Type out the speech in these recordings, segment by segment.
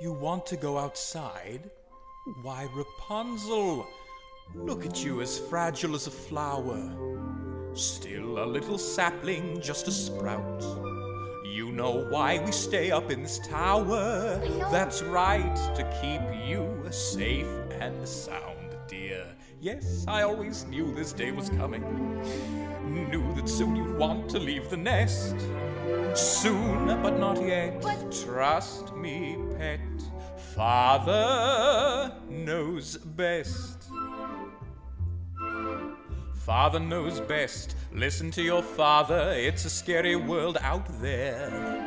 You want to go outside? Why, Rapunzel, look at you as fragile as a flower. Still a little sapling, just a sprout. You know why we stay up in this tower. That's right, to keep you safe and sound, dear. Yes, I always knew this day was coming. Knew that soon you'd want to leave the nest. Soon, but not yet. Trust me, pet. Father knows best. Father knows best. Listen to your father. It's a scary world out there.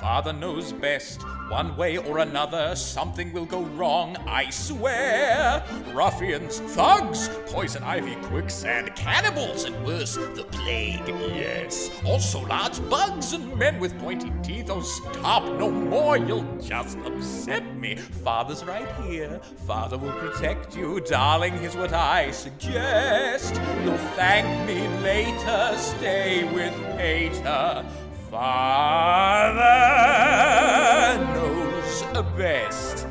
Father knows best. One way or another, something will go wrong, I swear. Ruffians, thugs, poison ivy, quicksand, cannibals, and worse, the plague, yes. Also large bugs and men with pointy teeth. Oh, stop, no more, you'll just upset me. Father's right here. Father will protect you, darling, here's what I suggest. You'll thank me later, stay with Pater. Father best.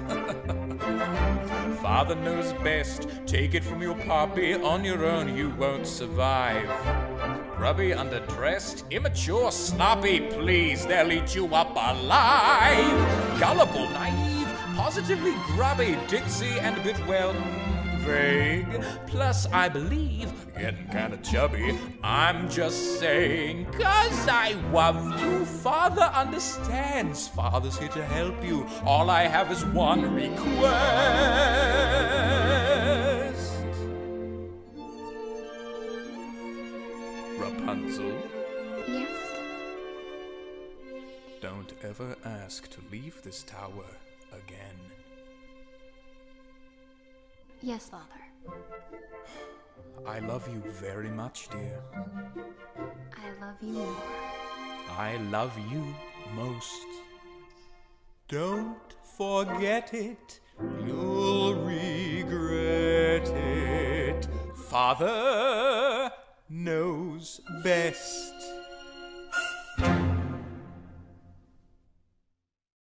Father knows best. Take it from your poppy. On your own, you won't survive. Grubby, underdressed, immature, snappy, please, they'll eat you up alive. Gullible, naive, positively grubby, ditzy, and a bit, well, vague. Plus, I believe, getting kinda chubby. I'm just saying, cause I love you. Father understands. Father's here to help you. All I have is one request. Rapunzel, Yes? don't ever ask to leave this tower again. Yes, Father. I love you very much, dear. I love you more. I love you most. Don't forget it, you'll regret it. Father knows best.